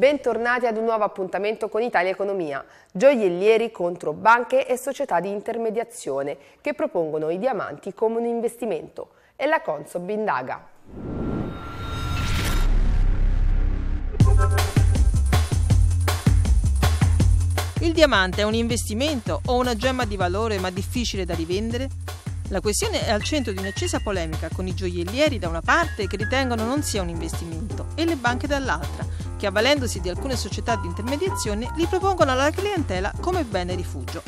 Bentornati ad un nuovo appuntamento con Italia Economia, gioiellieri contro banche e società di intermediazione che propongono i diamanti come un investimento e la Consob indaga. Il diamante è un investimento o una gemma di valore ma difficile da rivendere? La questione è al centro di un'accesa polemica con i gioiellieri da una parte che ritengono non sia un investimento e le banche dall'altra che avvalendosi di alcune società di intermediazione li propongono alla clientela come bene rifugio.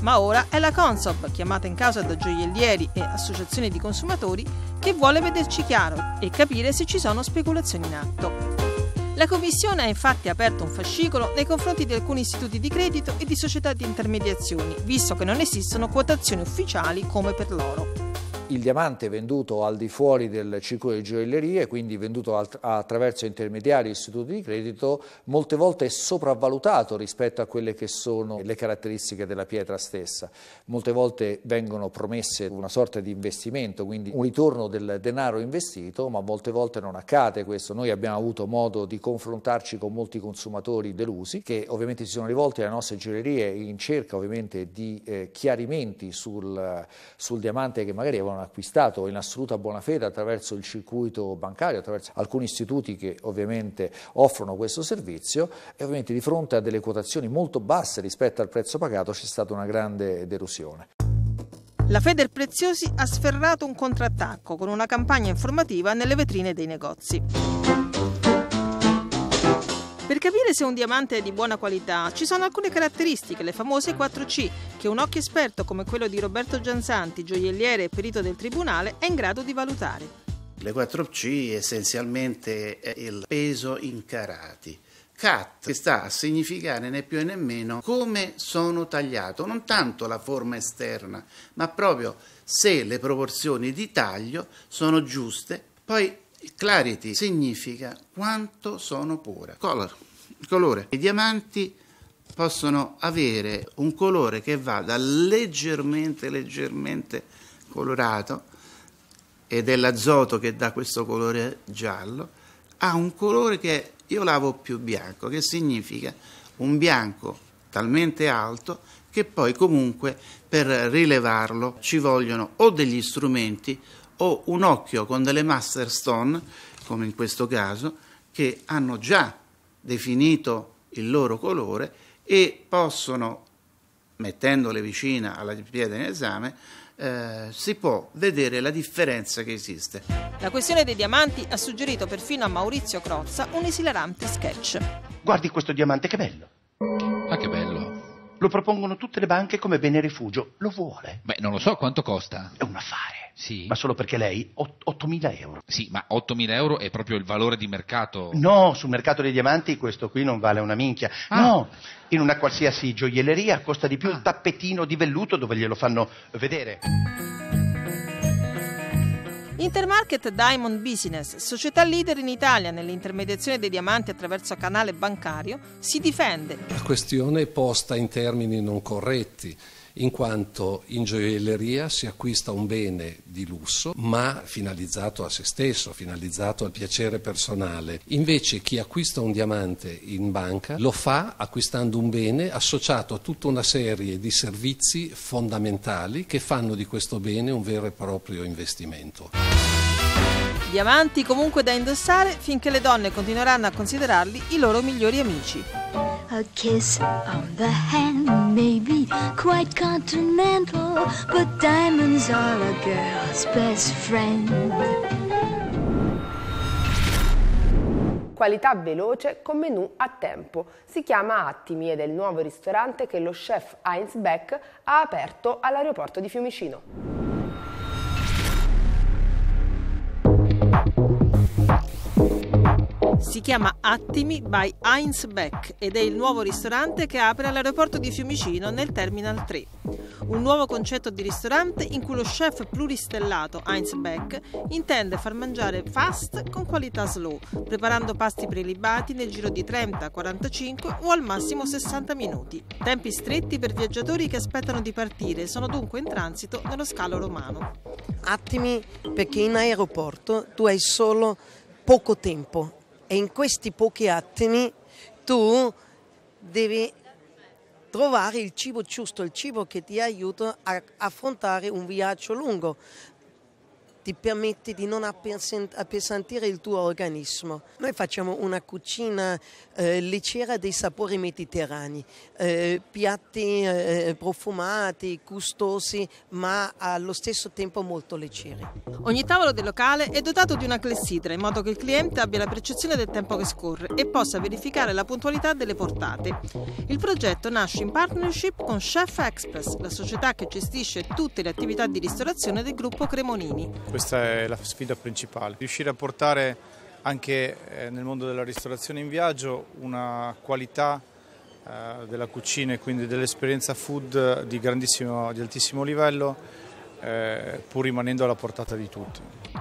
Ma ora è la Consob, chiamata in causa da gioiellieri e associazioni di consumatori, che vuole vederci chiaro e capire se ci sono speculazioni in atto. La Commissione ha infatti aperto un fascicolo nei confronti di alcuni istituti di credito e di società di intermediazioni, visto che non esistono quotazioni ufficiali come per l'oro il diamante venduto al di fuori del circuito di gioiellerie, quindi venduto attraverso intermediari e istituti di credito, molte volte è sopravvalutato rispetto a quelle che sono le caratteristiche della pietra stessa. Molte volte vengono promesse una sorta di investimento, quindi un ritorno del denaro investito, ma molte volte non accade questo. Noi abbiamo avuto modo di confrontarci con molti consumatori delusi che ovviamente si sono rivolti alle nostre gioiellerie in cerca ovviamente di eh, chiarimenti sul, sul diamante che magari avevano avevano acquistato in assoluta buona fede attraverso il circuito bancario, attraverso alcuni istituti che ovviamente offrono questo servizio e ovviamente di fronte a delle quotazioni molto basse rispetto al prezzo pagato c'è stata una grande delusione. La Feder Preziosi ha sferrato un contrattacco con una campagna informativa nelle vetrine dei negozi. Per capire se un diamante è di buona qualità ci sono alcune caratteristiche, le famose 4C, che un occhio esperto come quello di Roberto Gianzanti, gioielliere e perito del tribunale, è in grado di valutare. Le 4C essenzialmente è il peso in carati. Cat, che sta a significare né più né meno come sono tagliato, non tanto la forma esterna, ma proprio se le proporzioni di taglio sono giuste. Poi Clarity significa quanto sono pura. Color, colore. I diamanti possono avere un colore che va da leggermente, leggermente colorato ed è l'azoto che dà questo colore giallo, a un colore che io lavo più bianco, che significa un bianco talmente alto che poi comunque per rilevarlo ci vogliono o degli strumenti o un occhio con delle master stone, come in questo caso, che hanno già definito il loro colore e possono, mettendole vicina alla piede in esame, eh, si può vedere la differenza che esiste. La questione dei diamanti ha suggerito perfino a Maurizio Crozza un esilarante sketch. Guardi questo diamante, che bello! Ma che bello! Lo propongono tutte le banche come bene rifugio. Lo vuole? Beh, non lo so quanto costa. È un affare. Sì. Ma solo perché lei? 8.000 euro. Sì, ma 8.000 euro è proprio il valore di mercato. No, sul mercato dei diamanti questo qui non vale una minchia. Ah. No, in una qualsiasi gioielleria costa di più ah. il tappetino di velluto dove glielo fanno vedere. Intermarket Diamond Business, società leader in Italia nell'intermediazione dei diamanti attraverso canale bancario, si difende. La questione è posta in termini non corretti in quanto in gioielleria si acquista un bene di lusso, ma finalizzato a se stesso, finalizzato al piacere personale. Invece chi acquista un diamante in banca lo fa acquistando un bene associato a tutta una serie di servizi fondamentali che fanno di questo bene un vero e proprio investimento. Diamanti comunque da indossare finché le donne continueranno a considerarli i loro migliori amici. Quite continental, but diamonds are a girl's best friend. Qualità veloce con menù a tempo. Si chiama Attimi ed è il nuovo ristorante che lo chef Heinz Beck ha aperto all'aeroporto di Fiumicino. Si chiama Attimi by Heinz Beck ed è il nuovo ristorante che apre all'aeroporto di Fiumicino nel Terminal 3. Un nuovo concetto di ristorante in cui lo chef pluristellato Heinz Beck intende far mangiare fast con qualità slow, preparando pasti prelibati nel giro di 30, 45 o al massimo 60 minuti. Tempi stretti per viaggiatori che aspettano di partire sono dunque in transito nello scalo romano. Attimi perché in aeroporto tu hai solo poco tempo e in questi pochi attimi tu devi trovare il cibo giusto, il cibo che ti aiuta a affrontare un viaggio lungo ti permette di non appesantire il tuo organismo. Noi facciamo una cucina eh, leggera dei sapori mediterranei, eh, piatti eh, profumati, gustosi, ma allo stesso tempo molto leggeri. Ogni tavolo del locale è dotato di una clessidra in modo che il cliente abbia la percezione del tempo che scorre e possa verificare la puntualità delle portate. Il progetto nasce in partnership con Chef Express, la società che gestisce tutte le attività di ristorazione del gruppo Cremonini. Questa è la sfida principale, riuscire a portare anche eh, nel mondo della ristorazione in viaggio una qualità eh, della cucina e quindi dell'esperienza food di, di altissimo livello eh, pur rimanendo alla portata di tutti.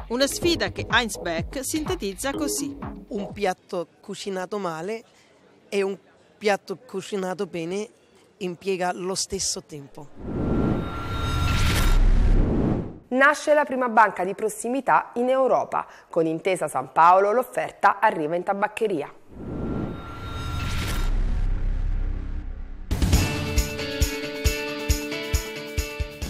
Una sfida che Heinz Beck sintetizza così. Un piatto cucinato male e un piatto cucinato bene impiega lo stesso tempo nasce la prima banca di prossimità in Europa. Con Intesa San Paolo l'offerta arriva in tabaccheria.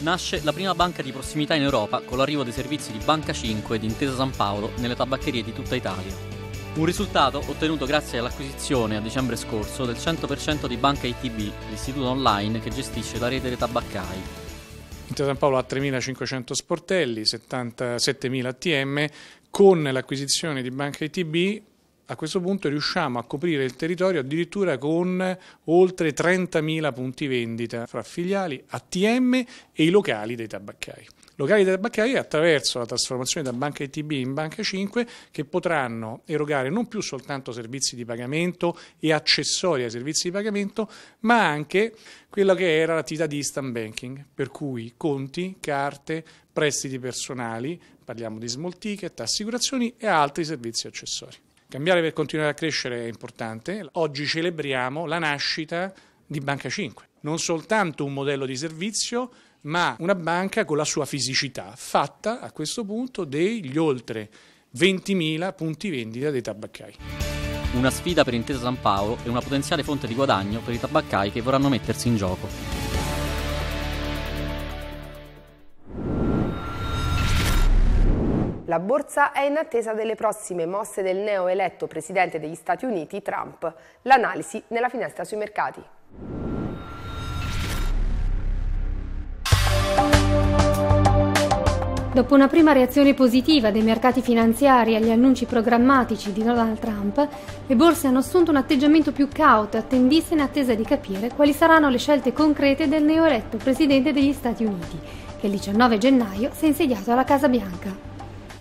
Nasce la prima banca di prossimità in Europa con l'arrivo dei servizi di Banca 5 di Intesa San Paolo nelle tabaccherie di tutta Italia. Un risultato ottenuto grazie all'acquisizione a dicembre scorso del 100% di Banca ITB, l'istituto online che gestisce la rete dei tabaccai, Intesa San Paolo ha 3.500 sportelli, 77.000 ATM, con l'acquisizione di Banca ITB a questo punto riusciamo a coprire il territorio addirittura con oltre 30.000 punti vendita fra filiali, ATM e i locali dei tabaccai. Locali dei tabaccai attraverso la trasformazione da Banca ITB in Banca 5 che potranno erogare non più soltanto servizi di pagamento e accessori ai servizi di pagamento, ma anche quello che era l'attività di instant banking, per cui conti, carte, prestiti personali, parliamo di small ticket, assicurazioni e altri servizi accessori. Cambiare per continuare a crescere è importante. Oggi celebriamo la nascita di Banca 5, non soltanto un modello di servizio, ma una banca con la sua fisicità, fatta a questo punto degli oltre 20.000 punti vendita dei tabaccai. Una sfida per Intesa San Paolo e una potenziale fonte di guadagno per i tabaccai che vorranno mettersi in gioco. La borsa è in attesa delle prossime mosse del neoeletto presidente degli Stati Uniti, Trump. L'analisi nella finestra sui mercati. Dopo una prima reazione positiva dei mercati finanziari agli annunci programmatici di Donald Trump, le borse hanno assunto un atteggiamento più cauto e attendiste in attesa di capire quali saranno le scelte concrete del neoeletto presidente degli Stati Uniti, che il 19 gennaio si è insediato alla Casa Bianca.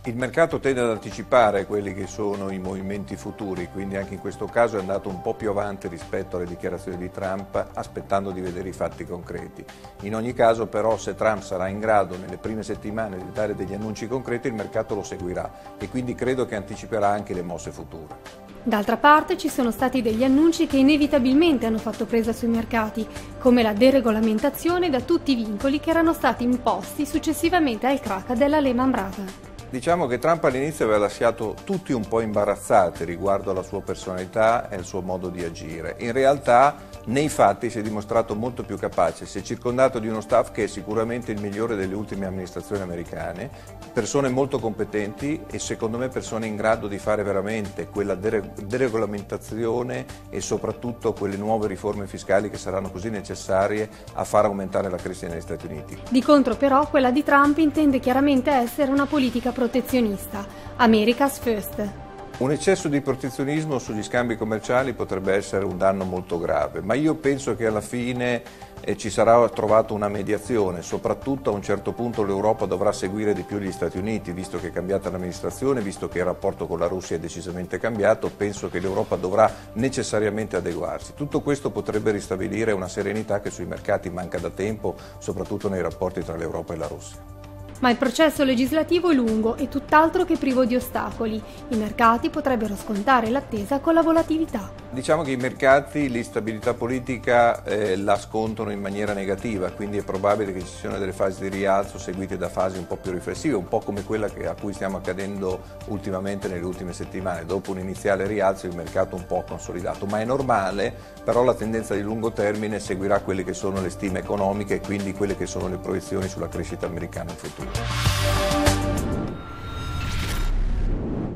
Il mercato tende ad anticipare quelli che sono i movimenti futuri, quindi anche in questo caso è andato un po' più avanti rispetto alle dichiarazioni di Trump, aspettando di vedere i fatti concreti. In ogni caso però se Trump sarà in grado nelle prime settimane di dare degli annunci concreti, il mercato lo seguirà e quindi credo che anticiperà anche le mosse future. D'altra parte ci sono stati degli annunci che inevitabilmente hanno fatto presa sui mercati, come la deregolamentazione da tutti i vincoli che erano stati imposti successivamente al crack della Lehman Brothers. Diciamo che Trump all'inizio aveva lasciato tutti un po' imbarazzati riguardo alla sua personalità e al suo modo di agire. In realtà nei fatti si è dimostrato molto più capace, si è circondato di uno staff che è sicuramente il migliore delle ultime amministrazioni americane, persone molto competenti e secondo me persone in grado di fare veramente quella deregolamentazione e soprattutto quelle nuove riforme fiscali che saranno così necessarie a far aumentare la crescita negli Stati Uniti. Di contro però quella di Trump intende chiaramente essere una politica protezionista, America's First. Un eccesso di protezionismo sugli scambi commerciali potrebbe essere un danno molto grave, ma io penso che alla fine eh, ci sarà trovata una mediazione, soprattutto a un certo punto l'Europa dovrà seguire di più gli Stati Uniti, visto che è cambiata l'amministrazione, visto che il rapporto con la Russia è decisamente cambiato, penso che l'Europa dovrà necessariamente adeguarsi. Tutto questo potrebbe ristabilire una serenità che sui mercati manca da tempo, soprattutto nei rapporti tra l'Europa e la Russia. Ma il processo legislativo è lungo e tutt'altro che privo di ostacoli. I mercati potrebbero scontare l'attesa con la volatilità. Diciamo che i mercati l'instabilità politica eh, la scontano in maniera negativa, quindi è probabile che ci siano delle fasi di rialzo seguite da fasi un po' più riflessive, un po' come quella che, a cui stiamo accadendo ultimamente nelle ultime settimane. Dopo un iniziale rialzo il mercato un po' consolidato, ma è normale, però la tendenza di lungo termine seguirà quelle che sono le stime economiche e quindi quelle che sono le proiezioni sulla crescita americana in futuro.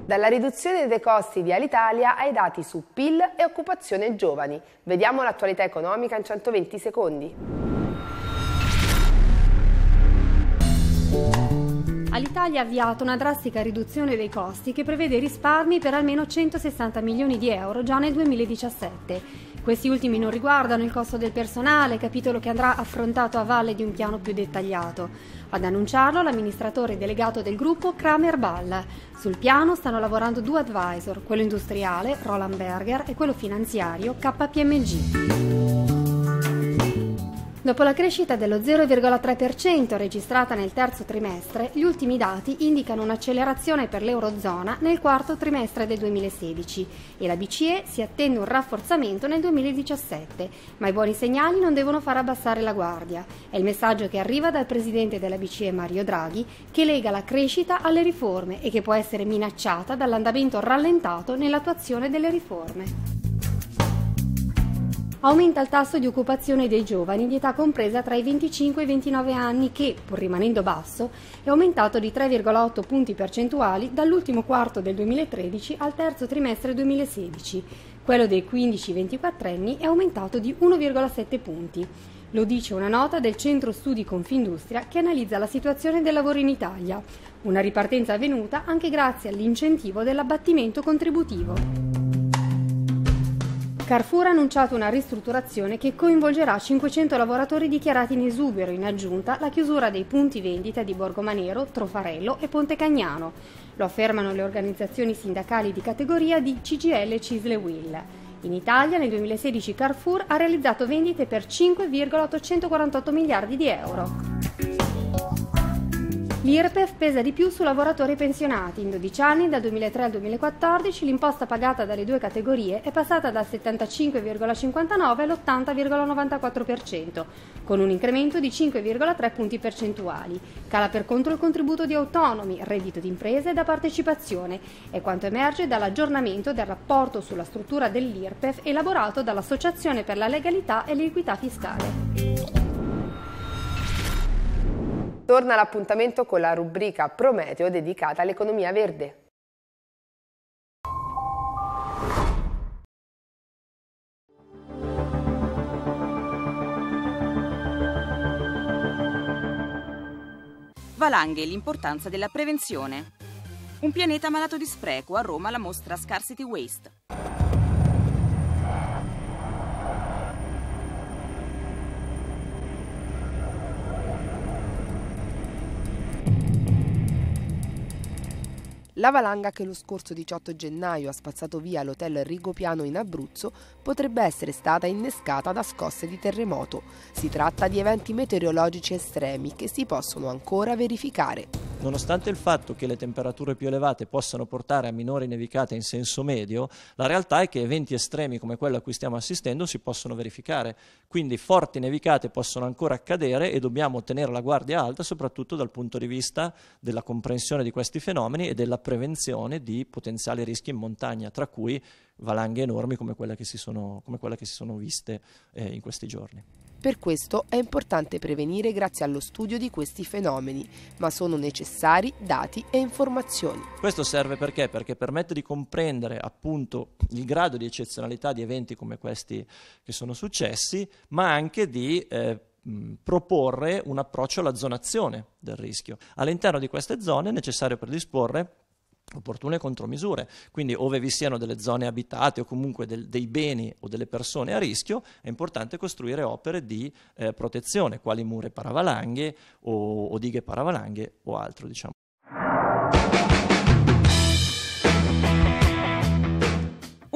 Dalla riduzione dei costi di Alitalia ai dati su PIL e occupazione giovani. Vediamo l'attualità economica in 120 secondi. Alitalia ha avviato una drastica riduzione dei costi che prevede risparmi per almeno 160 milioni di euro già nel 2017. Questi ultimi non riguardano il costo del personale, capitolo che andrà affrontato a valle di un piano più dettagliato. Ad annunciarlo l'amministratore delegato del gruppo Kramer Ball. Sul piano stanno lavorando due advisor, quello industriale, Roland Berger, e quello finanziario, KPMG. Dopo la crescita dello 0,3% registrata nel terzo trimestre, gli ultimi dati indicano un'accelerazione per l'Eurozona nel quarto trimestre del 2016 e la BCE si attende un rafforzamento nel 2017, ma i buoni segnali non devono far abbassare la guardia. È il messaggio che arriva dal presidente della BCE Mario Draghi, che lega la crescita alle riforme e che può essere minacciata dall'andamento rallentato nell'attuazione delle riforme. Aumenta il tasso di occupazione dei giovani di età compresa tra i 25 e i 29 anni che, pur rimanendo basso, è aumentato di 3,8 punti percentuali dall'ultimo quarto del 2013 al terzo trimestre 2016. Quello dei 15-24 anni è aumentato di 1,7 punti. Lo dice una nota del Centro Studi Confindustria che analizza la situazione del lavoro in Italia, una ripartenza avvenuta anche grazie all'incentivo dell'abbattimento contributivo. Carrefour ha annunciato una ristrutturazione che coinvolgerà 500 lavoratori dichiarati in esubero, in aggiunta la chiusura dei punti vendita di Borgomanero, Trofarello e Ponte Cagnano. Lo affermano le organizzazioni sindacali di categoria di CGL e Cisle Will. In Italia nel 2016 Carrefour ha realizzato vendite per 5,848 miliardi di euro. L'IRPEF pesa di più su lavoratori pensionati. In 12 anni, dal 2003 al 2014, l'imposta pagata dalle due categorie è passata dal 75,59 all'80,94%, con un incremento di 5,3 punti percentuali. Cala per contro il contributo di autonomi, reddito di imprese e da partecipazione, è quanto emerge dall'aggiornamento del rapporto sulla struttura dell'IRPEF elaborato dall'Associazione per la legalità e l'equità fiscale. Torna l'appuntamento con la rubrica Prometeo dedicata all'economia verde. Valanghe l'importanza della prevenzione. Un pianeta malato di spreco a Roma la mostra Scarcity Waste. La valanga che lo scorso 18 gennaio ha spazzato via l'hotel Rigopiano in Abruzzo potrebbe essere stata innescata da scosse di terremoto. Si tratta di eventi meteorologici estremi che si possono ancora verificare. Nonostante il fatto che le temperature più elevate possano portare a minori nevicate in senso medio, la realtà è che eventi estremi come quello a cui stiamo assistendo si possono verificare. Quindi forti nevicate possono ancora accadere e dobbiamo tenere la guardia alta soprattutto dal punto di vista della comprensione di questi fenomeni e della prevenzione di potenziali rischi in montagna, tra cui valanghe enormi come quelle che si sono, quelle che si sono viste eh, in questi giorni. Per questo è importante prevenire grazie allo studio di questi fenomeni, ma sono necessari dati e informazioni. Questo serve perché? Perché permette di comprendere appunto il grado di eccezionalità di eventi come questi che sono successi, ma anche di eh, proporre un approccio alla zonazione del rischio. All'interno di queste zone è necessario predisporre opportune contromisure. Quindi, ove vi siano delle zone abitate o comunque del, dei beni o delle persone a rischio, è importante costruire opere di eh, protezione, quali mure paravalanghe o, o dighe paravalanghe o altro. Diciamo.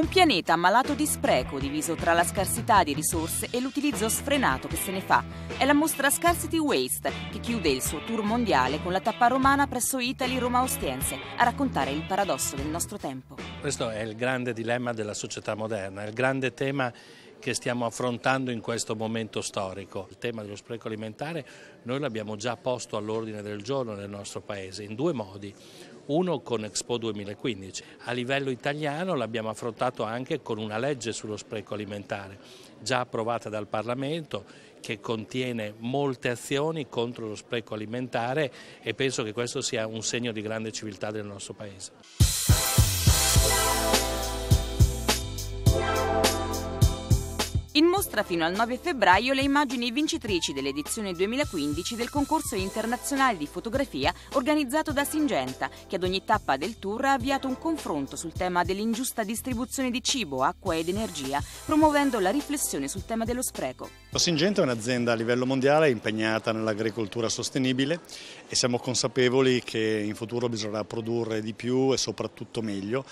Un pianeta malato di spreco, diviso tra la scarsità di risorse e l'utilizzo sfrenato che se ne fa. È la mostra Scarcity Waste che chiude il suo tour mondiale con la tappa romana presso Italy Roma Ostiense a raccontare il paradosso del nostro tempo. Questo è il grande dilemma della società moderna, il grande tema che stiamo affrontando in questo momento storico. Il tema dello spreco alimentare noi l'abbiamo già posto all'ordine del giorno nel nostro Paese in due modi uno con Expo 2015. A livello italiano l'abbiamo affrontato anche con una legge sullo spreco alimentare, già approvata dal Parlamento, che contiene molte azioni contro lo spreco alimentare e penso che questo sia un segno di grande civiltà del nostro Paese. In mostra fino al 9 febbraio le immagini vincitrici dell'edizione 2015 del concorso internazionale di fotografia organizzato da Singenta, che ad ogni tappa del tour ha avviato un confronto sul tema dell'ingiusta distribuzione di cibo, acqua ed energia, promuovendo la riflessione sul tema dello spreco. Singenta è un'azienda a livello mondiale impegnata nell'agricoltura sostenibile e siamo consapevoli che in futuro bisognerà produrre di più e soprattutto meglio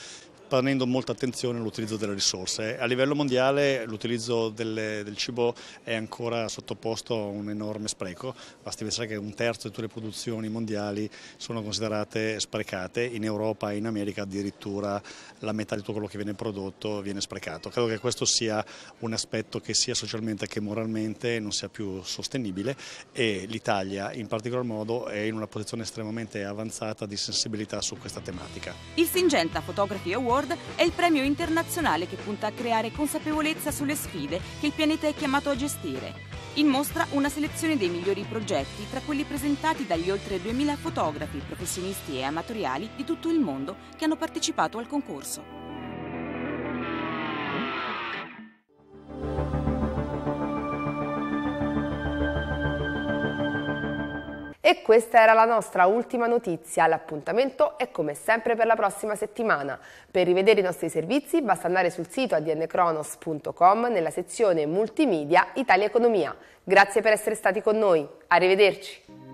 ponendo molta attenzione all'utilizzo delle risorse. A livello mondiale l'utilizzo del cibo è ancora sottoposto a un enorme spreco, basti pensare che un terzo di tutte le produzioni mondiali sono considerate sprecate, in Europa e in America addirittura la metà di tutto quello che viene prodotto viene sprecato. Credo che questo sia un aspetto che sia socialmente che moralmente non sia più sostenibile e l'Italia in particolar modo è in una posizione estremamente avanzata di sensibilità su questa tematica. Il Singenta Photography Award Award è il premio internazionale che punta a creare consapevolezza sulle sfide che il pianeta è chiamato a gestire. In mostra una selezione dei migliori progetti tra quelli presentati dagli oltre 2000 fotografi, professionisti e amatoriali di tutto il mondo che hanno partecipato al concorso. E questa era la nostra ultima notizia. L'appuntamento è come sempre per la prossima settimana. Per rivedere i nostri servizi basta andare sul sito adncronos.com nella sezione Multimedia Italia Economia. Grazie per essere stati con noi. Arrivederci.